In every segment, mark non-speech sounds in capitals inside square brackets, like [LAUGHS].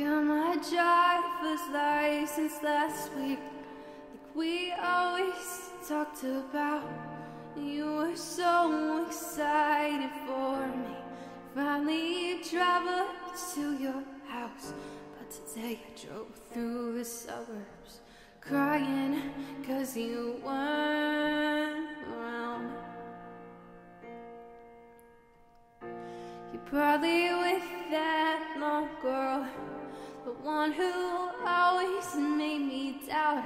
Got my driver's license last week, like we always talked about. You were so excited for me. Finally, up to your house. But today I drove through the suburbs, crying cause you weren't around. You're probably with that long girl, one who always made me doubt.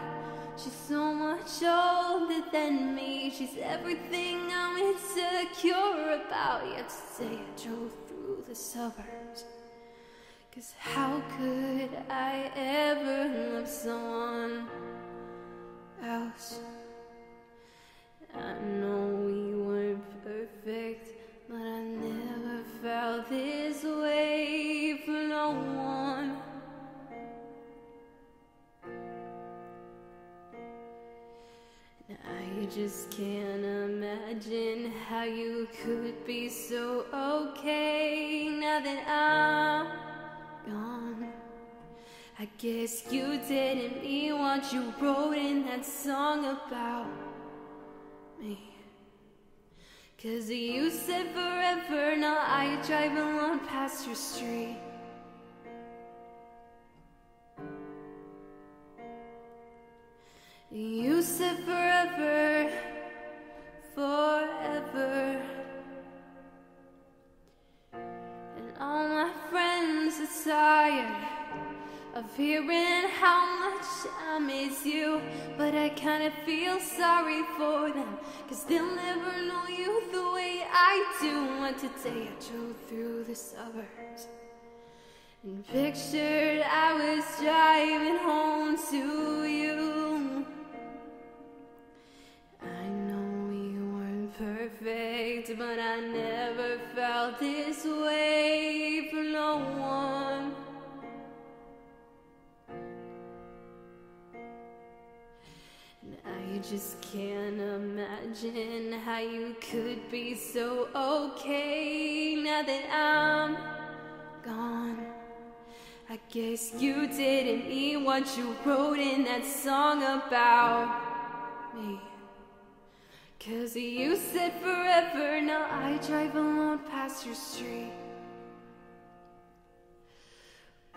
She's so much older than me. She's everything I'm insecure about. Yet today I drove through the suburbs. Cause how could I ever love someone else? I just can't imagine how you could be so okay now that I'm gone. I guess you didn't mean what you wrote in that song about me. Cause you said forever, now I drive along past your street. Forever, forever. And all my friends are tired of hearing how much I miss you. But I kinda feel sorry for them, cause they'll never know you the way I do. And today I drove through the suburbs and pictured I was driving home to you. Perfect, but I never felt this way for no one. I just can't imagine how you could be so okay now that I'm gone. I guess you didn't mean what you wrote in that song about me. Cause you said forever, now I drive alone past your street.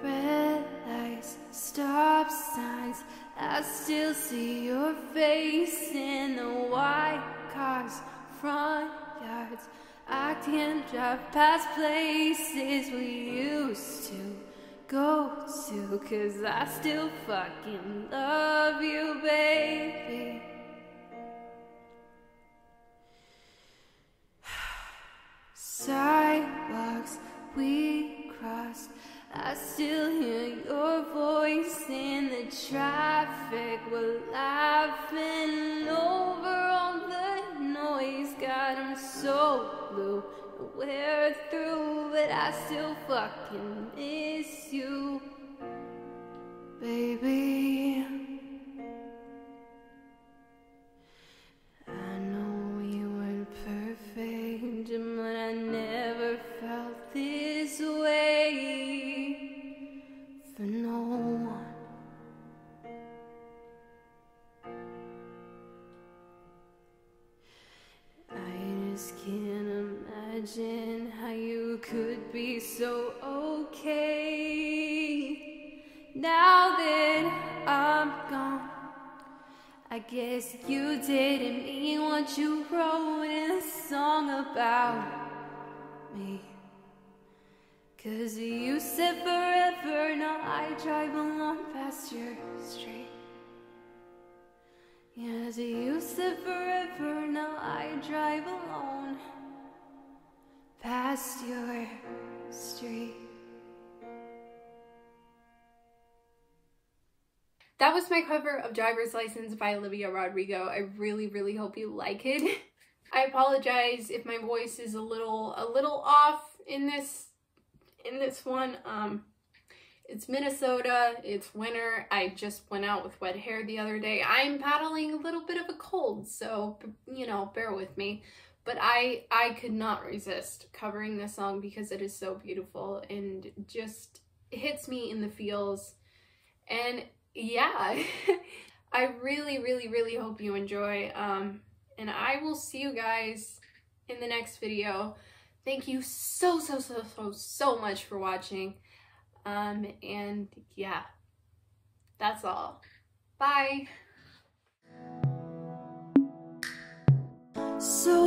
Red lights, stop signs, I still see your face in the white cars, front yards. I can't drive past places we used to go to, cause I still fucking love you, baby. I still hear your voice in the traffic. We're laughing over all the noise. God, I'm so blue. We're through, but I still fucking miss you, baby. Imagine how you could be so okay now that I'm gone. I guess you didn't mean what you wrote in a song about me. Cause you said forever, now I drive along past your street. Yes, you said forever, now I drive alone past your street. That was my cover of Driver's License by Olivia Rodrigo. I really, really hope you like it. [LAUGHS] I apologize if my voice is a little a little off in this in this one. Um it's Minnesota, it's winter. I just went out with wet hair the other day. I'm battling a little bit of a cold, so you know, bear with me. But I I could not resist covering this song because it is so beautiful and just hits me in the feels. And yeah, [LAUGHS] I really, really, really hope you enjoy. Um, and I will see you guys in the next video. Thank you so, so, so, so, so much for watching. Um, and yeah, that's all. Bye. So